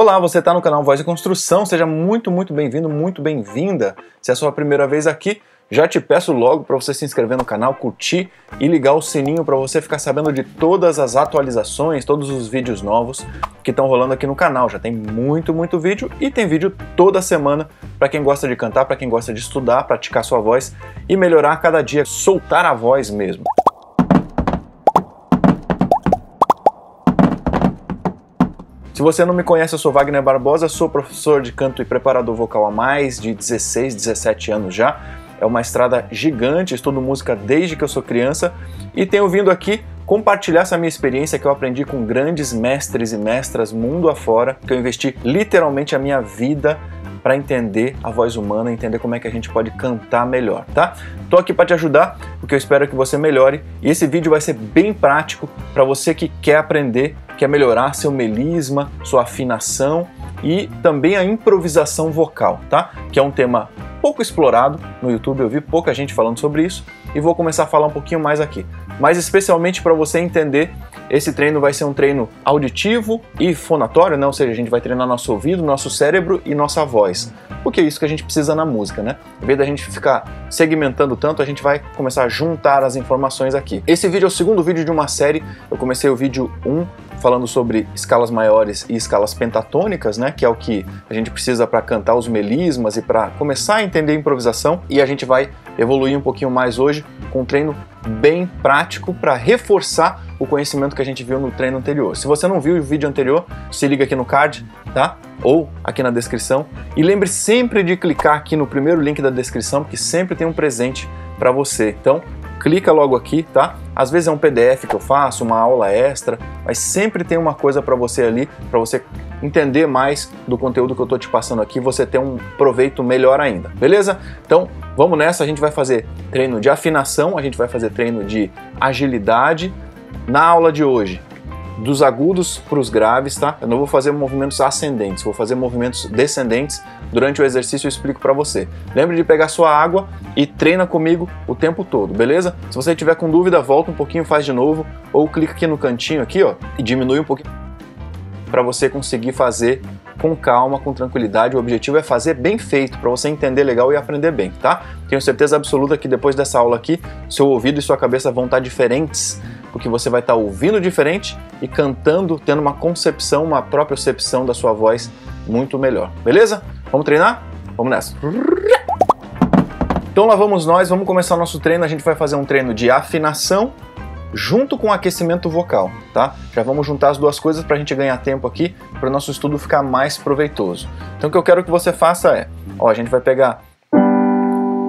Olá, você está no canal Voz e Construção, seja muito, muito bem-vindo, muito bem-vinda. Se é a sua primeira vez aqui, já te peço logo para você se inscrever no canal, curtir e ligar o sininho para você ficar sabendo de todas as atualizações, todos os vídeos novos que estão rolando aqui no canal. Já tem muito, muito vídeo e tem vídeo toda semana para quem gosta de cantar, para quem gosta de estudar, praticar sua voz e melhorar a cada dia, soltar a voz mesmo. Se você não me conhece, eu sou Wagner Barbosa, sou professor de canto e preparador vocal há mais de 16, 17 anos já. É uma estrada gigante, estudo música desde que eu sou criança e tenho vindo aqui compartilhar essa minha experiência que eu aprendi com grandes mestres e mestras mundo afora, que eu investi literalmente a minha vida para entender a voz humana, entender como é que a gente pode cantar melhor, tá? Tô aqui para te ajudar, porque eu espero que você melhore e esse vídeo vai ser bem prático para você que quer aprender quer melhorar seu melisma, sua afinação e também a improvisação vocal, tá? Que é um tema pouco explorado no YouTube, eu vi pouca gente falando sobre isso e vou começar a falar um pouquinho mais aqui. Mas especialmente para você entender, esse treino vai ser um treino auditivo e fonatório, né? ou seja, a gente vai treinar nosso ouvido, nosso cérebro e nossa voz. Porque é isso que a gente precisa na música, né? Em vez da gente ficar segmentando tanto, a gente vai começar a juntar as informações aqui. Esse vídeo é o segundo vídeo de uma série, eu comecei o vídeo 1 falando sobre escalas maiores e escalas pentatônicas, né, que é o que a gente precisa para cantar os melismas e para começar a entender a improvisação, e a gente vai evoluir um pouquinho mais hoje com um treino bem prático para reforçar o conhecimento que a gente viu no treino anterior. Se você não viu o vídeo anterior, se liga aqui no card, tá? Ou aqui na descrição. E lembre sempre de clicar aqui no primeiro link da descrição, porque sempre tem um presente para você. Então, clica logo aqui, tá? Às vezes é um PDF que eu faço, uma aula extra, mas sempre tem uma coisa para você ali, para você entender mais do conteúdo que eu estou te passando aqui, você ter um proveito melhor ainda, beleza? Então, vamos nessa, a gente vai fazer treino de afinação, a gente vai fazer treino de agilidade. Na aula de hoje, dos agudos para os graves, tá? Eu não vou fazer movimentos ascendentes, vou fazer movimentos descendentes. Durante o exercício eu explico para você. Lembre de pegar sua água e treina comigo o tempo todo, beleza? Se você tiver com dúvida, volta um pouquinho, faz de novo, ou clica aqui no cantinho aqui, ó, e diminui um pouquinho para você conseguir fazer com calma, com tranquilidade. O objetivo é fazer bem feito, para você entender legal e aprender bem, tá? Tenho certeza absoluta que depois dessa aula aqui, seu ouvido e sua cabeça vão estar diferentes porque você vai estar ouvindo diferente e cantando, tendo uma concepção, uma própria percepção da sua voz muito melhor. Beleza? Vamos treinar? Vamos nessa. Então lá vamos nós, vamos começar o nosso treino. A gente vai fazer um treino de afinação junto com aquecimento vocal, tá? Já vamos juntar as duas coisas para a gente ganhar tempo aqui, para o nosso estudo ficar mais proveitoso. Então o que eu quero que você faça é, ó, a gente vai pegar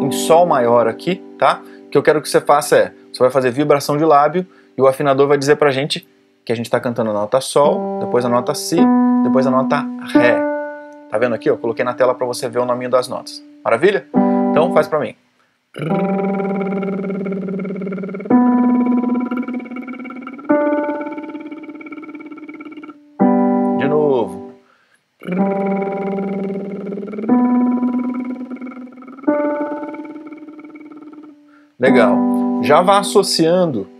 em sol maior aqui, tá? O que eu quero que você faça é, você vai fazer vibração de lábio e o afinador vai dizer pra gente que a gente está cantando a nota Sol, depois a nota Si, depois a nota Ré. Tá vendo aqui? Eu coloquei na tela para você ver o nome das notas. Maravilha? Então faz para mim. De novo. Legal. Já vá associando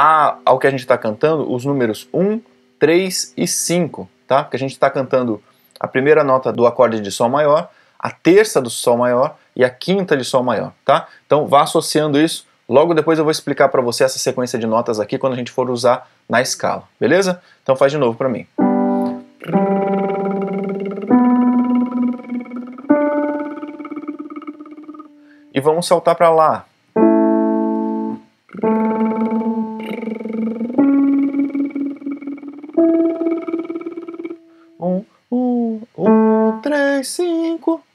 a, ao que a gente está cantando os números 1, 3 e 5, tá? Porque a gente está cantando a primeira nota do acorde de Sol maior, a terça do Sol maior e a quinta de Sol maior, tá? Então vá associando isso. Logo depois eu vou explicar para você essa sequência de notas aqui quando a gente for usar na escala, beleza? Então faz de novo para mim. E vamos saltar para lá.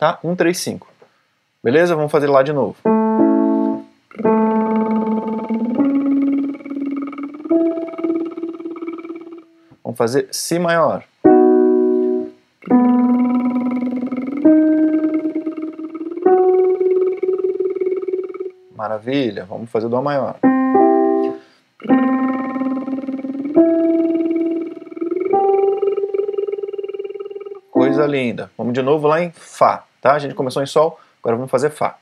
Tá? Um, três, cinco. Beleza? Vamos fazer lá de novo. Vamos fazer Si maior. Maravilha. Vamos fazer Dó maior. coisa linda. Vamos de novo lá em Fá, tá? A gente começou em Sol, agora vamos fazer Fá.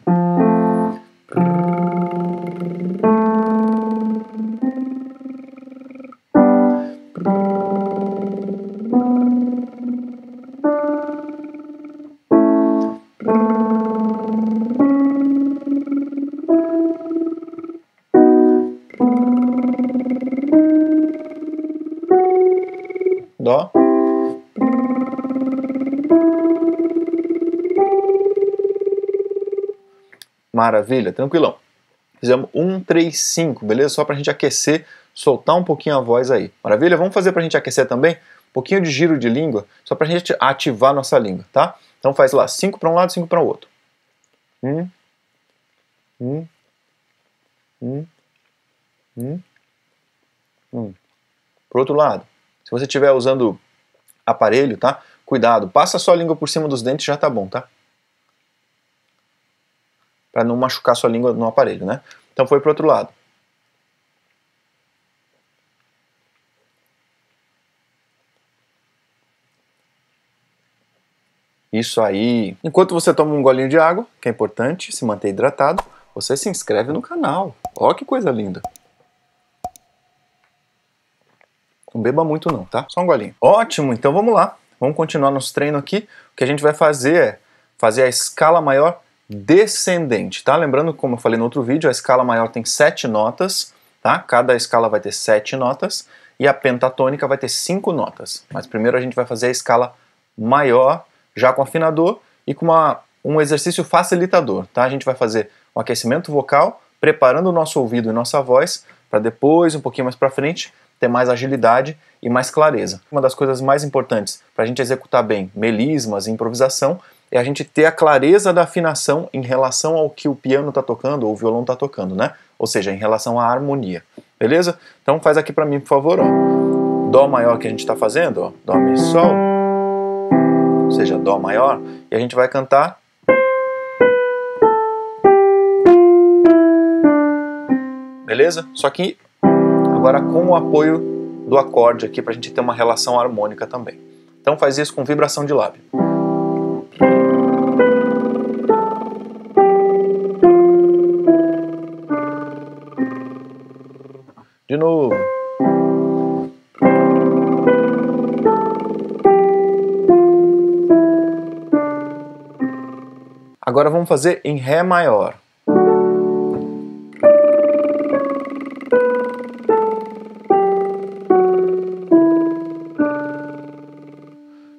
Maravilha, tranquilão. Fizemos 1, 3, 5, beleza? Só pra gente aquecer, soltar um pouquinho a voz aí. Maravilha? Vamos fazer pra gente aquecer também? Um pouquinho de giro de língua, só pra gente ativar nossa língua, tá? Então faz lá, 5 para um lado, 5 para o outro. 1, 1, 1, 1, 1. Pro outro lado. Se você estiver usando aparelho, tá? Cuidado, passa sua língua por cima dos dentes já tá bom, tá? Para não machucar sua língua no aparelho, né? Então foi pro outro lado. Isso aí. Enquanto você toma um golinho de água, que é importante se manter hidratado, você se inscreve no canal. Ó que coisa linda. Não beba muito não, tá? Só um golinho. Ótimo, então vamos lá. Vamos continuar nosso treino aqui. O que a gente vai fazer é fazer a escala maior descendente, tá? Lembrando, como eu falei no outro vídeo, a escala maior tem sete notas, tá? Cada escala vai ter sete notas e a pentatônica vai ter cinco notas. Mas primeiro a gente vai fazer a escala maior, já com afinador e com uma, um exercício facilitador, tá? A gente vai fazer um aquecimento vocal, preparando o nosso ouvido e nossa voz para depois, um pouquinho mais para frente, ter mais agilidade e mais clareza. Uma das coisas mais importantes para a gente executar bem melismas e improvisação é a gente ter a clareza da afinação em relação ao que o piano está tocando ou o violão está tocando, né? Ou seja, em relação à harmonia. Beleza? Então faz aqui para mim, por favor, ó. Dó maior que a gente está fazendo, ó. Dó, Mi, Sol. Ou seja, Dó maior. E a gente vai cantar beleza? Só que agora com o apoio do acorde aqui para a gente ter uma relação harmônica também. Então faz isso com vibração de lábio. De novo. Agora vamos fazer em Ré maior.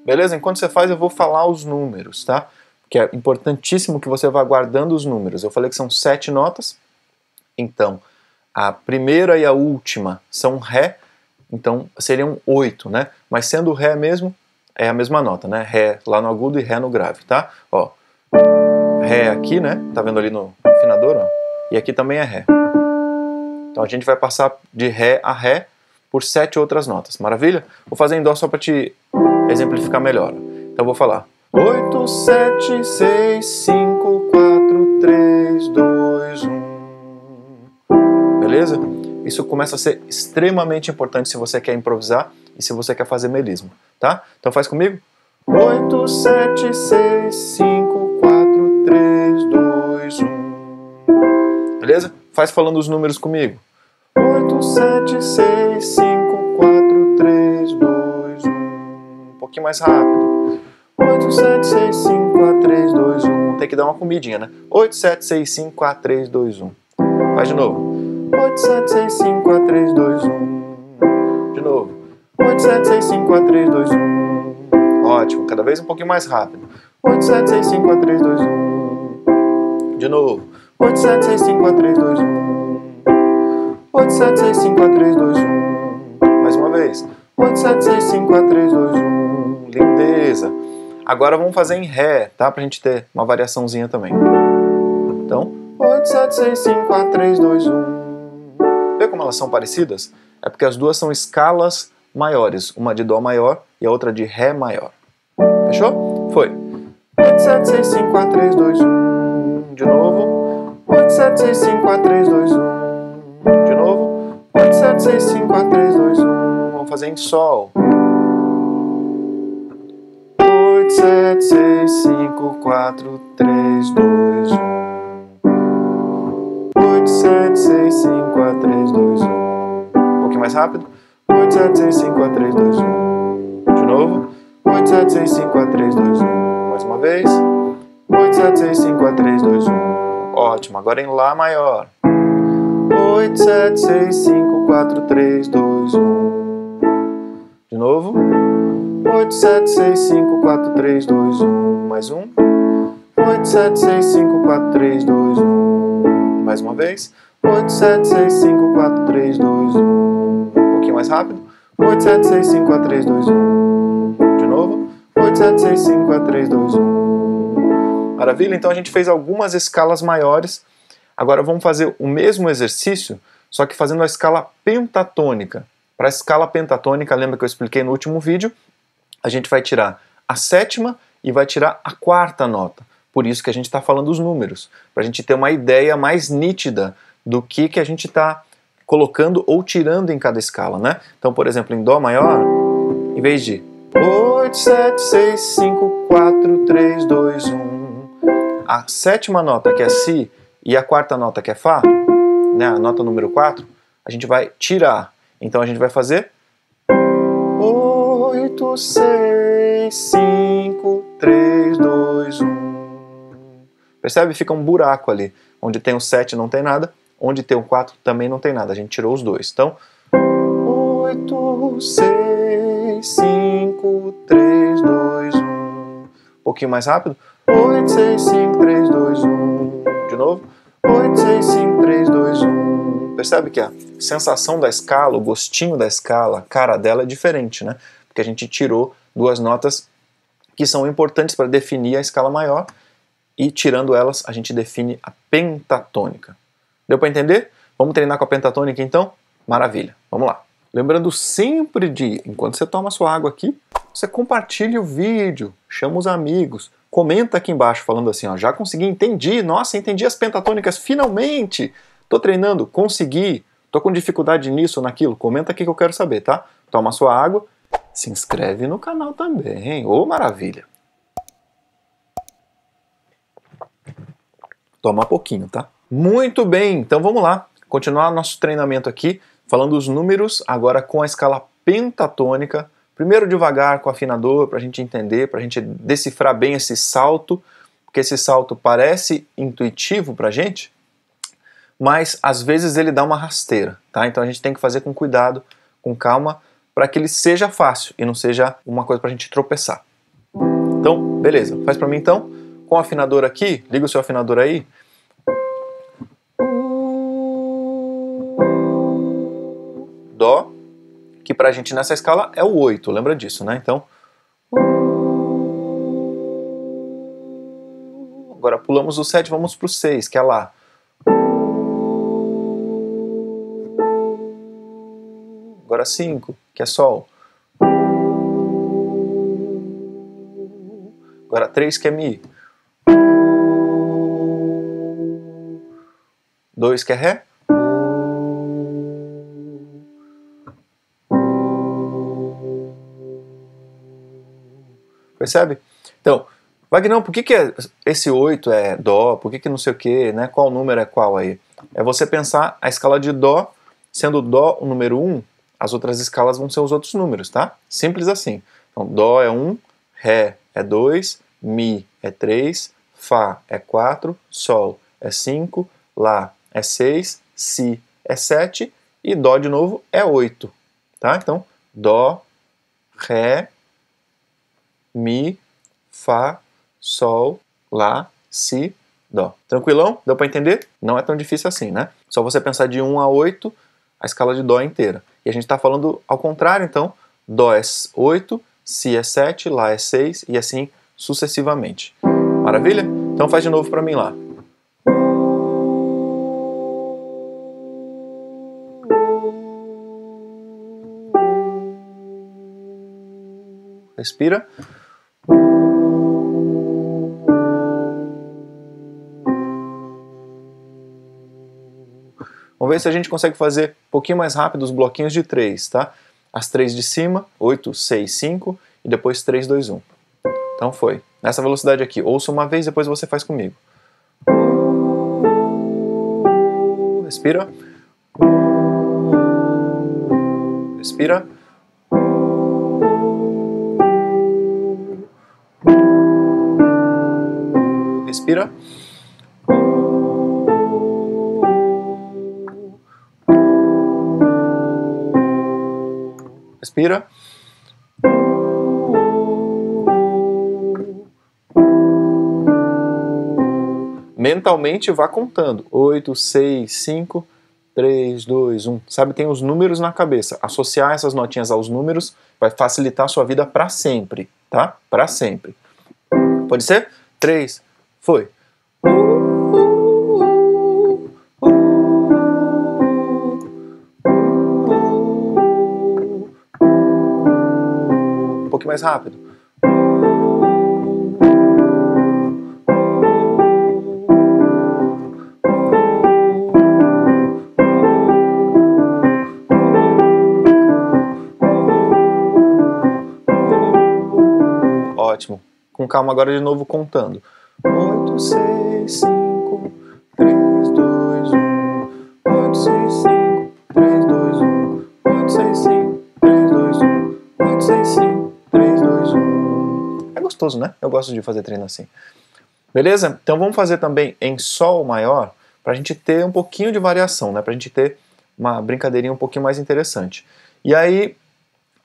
Beleza? Enquanto você faz, eu vou falar os números, tá? Que é importantíssimo que você vá guardando os números. Eu falei que são sete notas, então a primeira e a última são Ré, então seriam oito, né? Mas sendo Ré mesmo, é a mesma nota, né? Ré lá no agudo e Ré no grave, tá? Ó, Ré aqui, né? Tá vendo ali no afinador, ó? E aqui também é Ré. Então a gente vai passar de Ré a Ré por sete outras notas, maravilha? Vou fazer em Dó só para te exemplificar melhor. Então vou falar. 8, 7, 6, 5, 4, Beleza? Isso começa a ser extremamente importante se você quer improvisar e se você quer fazer melismo, tá? Então faz comigo. 8, 7, 6, 5, 4, 3, 2, 1. Beleza? Faz falando os números comigo. 8, 7, 6, 5, 4, 3, 2, 1. Um pouquinho mais rápido. 8, 7, 6, 5, 4, 3, 2, 1. Tem que dar uma comidinha, né? 8, 7, 6, 5, 4, 3, 2, 1. Faz de novo. 8, 7, 6, 5, 4, 3, 2, 1. De novo. 8, 7, 6, 5, 4, 3, 2, 1. Ótimo. Cada vez um pouquinho mais rápido. 8, 7, 6, 5, 4, 3, 2, 1. De novo. 8, 7, 6, 5, 4, 3, 2, 1. 8, 7, 6, 5, 4, 3, 2, 1. Mais uma vez. 8, 7, 6, 5, 4, 3, 2, 1. Lindeza. Agora vamos fazer em Ré, tá? Pra gente ter uma variaçãozinha também. Então, 8, como elas são parecidas? É porque as duas são escalas maiores. Uma de Dó maior e a outra de Ré maior. Fechou? Foi. 8, 7, 6, 5, 4, 3, 2, 1. De novo. 8, 7, 6, 5, 4, 3, 2, 1. De novo. 8, 7, 6, 5, 4, 3, 2, 1. Vamos fazer em Sol. 8, 7, 6, 5, 4, 3, 2, 1. 8, 7, 6, 5, 4, 3, 2, 1. Um pouquinho mais rápido. 8, 7, 6, 5, 4, 3, 2, 1. De novo. 8, 7, 6, 5, 4, 3, 2, 1. Mais uma vez. 8, 7, 6, 5, 4, 3, 2, 1. Ótimo. Agora em Lá maior. 8, 7, 6, 5, 4, 3, 2, 1. De novo. 8, 7, 6, 5, 4, 3, 2, 1. Mais um. 8, 7, 6, 5, 4, 3, 2, 1. Mais uma vez. 8, 7, 6, 5, 4, 3, 2, 1. Um pouquinho mais rápido. 8, 7, 6, 5, 4, 3, 2, 1. De novo. 8, 7, 6, 5, 4, 3, 2, 1. Maravilha? Então a gente fez algumas escalas maiores. Agora vamos fazer o mesmo exercício, só que fazendo a escala pentatônica. Para a escala pentatônica, lembra que eu expliquei no último vídeo? A gente vai tirar a sétima e vai tirar a quarta nota. Por isso que a gente está falando os números, para a gente ter uma ideia mais nítida do que, que a gente está colocando ou tirando em cada escala, né? Então, por exemplo, em Dó maior, em vez de 8, 7, 6, 5, 4, 3, 2, 1, a sétima nota, que é Si, e a quarta nota, que é Fá, né, a nota número 4, a gente vai tirar. Então a gente vai fazer 8, 6, 5, 3, 2, 1. Percebe? Fica um buraco ali. Onde tem o 7 não tem nada, onde tem o 4 também não tem nada. A gente tirou os dois. Então, 8, 6, 5, 3, 2, 1. Um pouquinho mais rápido. 8, 6, 5, 3, 2, 1. De novo. 8, 6, 5, 3, 2, 1. Percebe que a sensação da escala, o gostinho da escala, a cara dela é diferente, né? Porque a gente tirou duas notas que são importantes para definir a escala maior e tirando elas a gente define a pentatônica. Deu para entender? Vamos treinar com a pentatônica então? Maravilha, vamos lá. Lembrando sempre de, enquanto você toma sua água aqui, você compartilha o vídeo, chama os amigos, comenta aqui embaixo falando assim, ó, já consegui, entendi, nossa, entendi as pentatônicas, finalmente! Tô treinando, consegui, tô com dificuldade nisso ou naquilo, comenta aqui que eu quero saber, tá? Toma sua água, se inscreve no canal também, ô maravilha! Toma pouquinho, tá? Muito bem, então vamos lá. Continuar nosso treinamento aqui, falando os números, agora com a escala pentatônica. Primeiro devagar com o afinador, para a gente entender, para a gente decifrar bem esse salto, porque esse salto parece intuitivo para a gente, mas às vezes ele dá uma rasteira, tá? Então a gente tem que fazer com cuidado, com calma, para que ele seja fácil e não seja uma coisa para a gente tropeçar. Então, beleza. Faz para mim então com o afinador aqui, liga o seu afinador aí. Dó, que pra gente nessa escala é o 8, lembra disso, né? Então. Agora pulamos o 7, vamos pro 6, que é Lá. Agora 5, que é Sol. Agora 3, que é Mi. 2 que é Ré. Percebe? Então, Vagnão, por que, que é esse 8 é Dó? Por que, que não sei o que, né? Qual número é qual aí? É você pensar a escala de Dó, sendo Dó o número 1, as outras escalas vão ser os outros números, tá? Simples assim. Então, Dó é 1, Ré é 2, Mi é 3, Fá é 4, Sol é 5, Lá é 6, Si é 7 e Dó de novo é 8. Tá? Então, Dó, Ré, Mi, Fá, Sol, Lá, Si, Dó. Tranquilão? Deu para entender? Não é tão difícil assim, né? Só você pensar de 1 a 8, a escala de Dó é inteira. E a gente está falando ao contrário, então, Dó é 8, Si é 7, Lá é 6 e assim sucessivamente. Maravilha? Então faz de novo para mim lá. Respira. Vamos ver se a gente consegue fazer um pouquinho mais rápido os bloquinhos de três, tá? As três de cima, 8, 6, 5 e depois 3, 2, 1. Então foi. Nessa velocidade aqui. Ouça uma vez, depois você faz comigo. Respira. Respira. Respira. Respira. mentalmente vá contando. 8, 6, 5, 3, 2, 1. Sabe, tem os números na cabeça. Associar essas notinhas aos números vai facilitar a sua vida para sempre, tá? Para sempre. Pode ser? 3, foi. Um pouquinho mais rápido. Ótimo. Com calma agora de novo contando. 8, 6, 5, 3, 2, 1. 8, 6, 5, 3, 2, 1. 8, 6, 5, 3, 2, 1. 8, 6, 5, 3, 2, 1. É gostoso, né? Eu gosto de fazer treino assim. Beleza? Então vamos fazer também em Sol maior para a gente ter um pouquinho de variação, né? Para a gente ter uma brincadeirinha um pouquinho mais interessante. E aí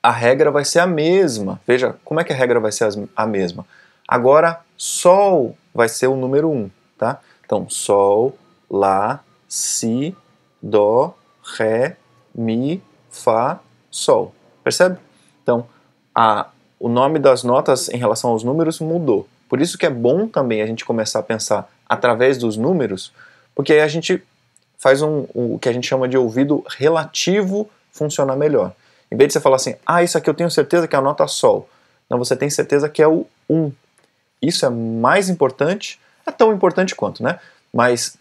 a regra vai ser a mesma. Veja como é que a regra vai ser a mesma. Agora, Sol vai ser o número 1, um, tá? Então, Sol, Lá, Si, Dó, Ré, Mi, Fá, Sol. Percebe? Então, a, o nome das notas em relação aos números mudou. Por isso que é bom também a gente começar a pensar através dos números, porque aí a gente faz um, um, o que a gente chama de ouvido relativo funcionar melhor. Em vez de você falar assim, ah, isso aqui eu tenho certeza que é a nota Sol. Não, você tem certeza que é o 1. Isso é mais importante, é tão importante quanto, né? Mas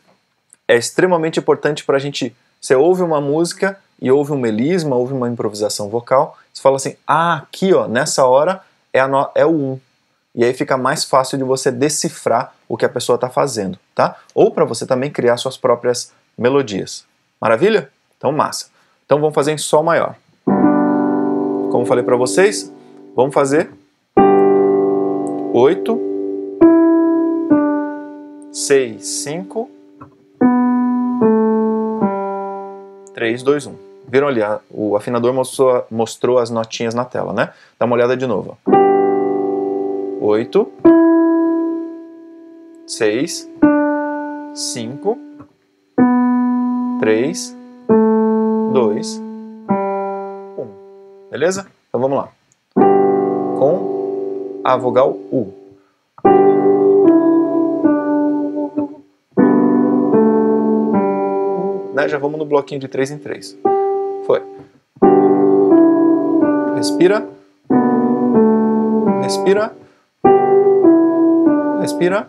é extremamente importante para a gente. Você ouve uma música e ouve um melisma, ouve uma improvisação vocal, você fala assim, ah, aqui ó, nessa hora é, no... é o 1. E aí fica mais fácil de você decifrar o que a pessoa está fazendo, tá? Ou para você também criar suas próprias melodias. Maravilha? Então, massa. Então vamos fazer em Sol maior. Como falei para vocês, vamos fazer 8, 6, 5, 3, 2, 1. Viram ali? O afinador mostrou, mostrou as notinhas na tela, né? Dá uma olhada de novo. 8, 6, 5, 3, 2, Beleza? Então vamos lá. Com a vogal U. Já vamos no bloquinho de 3 em 3. Foi. Respira. Respira. Respira.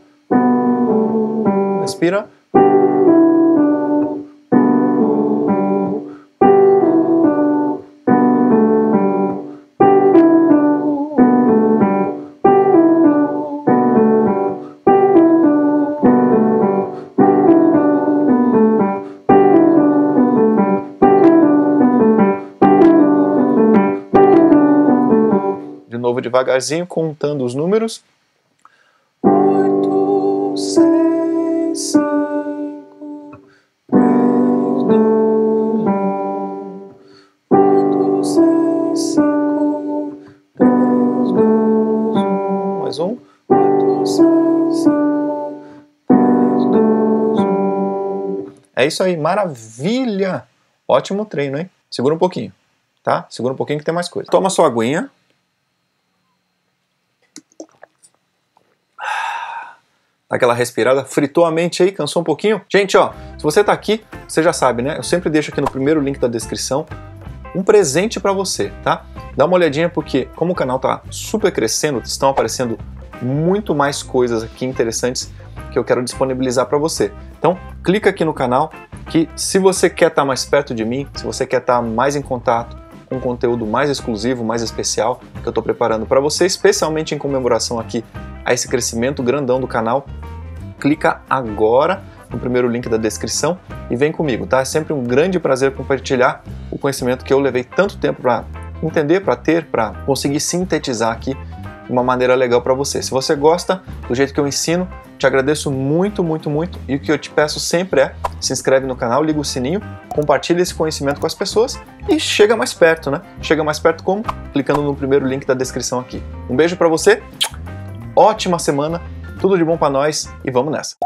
Respira. Devagarzinho, contando os números. 8, 6, 5, 3, 2, 1. 8, 6, 5, 3, 2, 1. Mais um. 8, 6, 5, 3, 2, 1. É isso aí, maravilha! Ótimo treino, hein? Segura um pouquinho, tá? Segura um pouquinho que tem mais coisa. Toma sua aguinha. Aquela respirada, fritou a mente aí, cansou um pouquinho? Gente, ó, se você tá aqui, você já sabe, né? Eu sempre deixo aqui no primeiro link da descrição um presente para você, tá? Dá uma olhadinha porque como o canal tá super crescendo, estão aparecendo muito mais coisas aqui interessantes que eu quero disponibilizar para você. Então, clica aqui no canal que se você quer estar tá mais perto de mim, se você quer estar tá mais em contato com um conteúdo mais exclusivo, mais especial que eu estou preparando para você, especialmente em comemoração aqui a esse crescimento grandão do canal, clica agora no primeiro link da descrição e vem comigo, tá? É sempre um grande prazer compartilhar o conhecimento que eu levei tanto tempo para entender, para ter, para conseguir sintetizar aqui de uma maneira legal para você. Se você gosta do jeito que eu ensino, te agradeço muito, muito, muito. E o que eu te peço sempre é se inscreve no canal, liga o sininho, compartilha esse conhecimento com as pessoas e chega mais perto, né? Chega mais perto como? Clicando no primeiro link da descrição aqui. Um beijo para você, ótima semana, tudo de bom para nós e vamos nessa.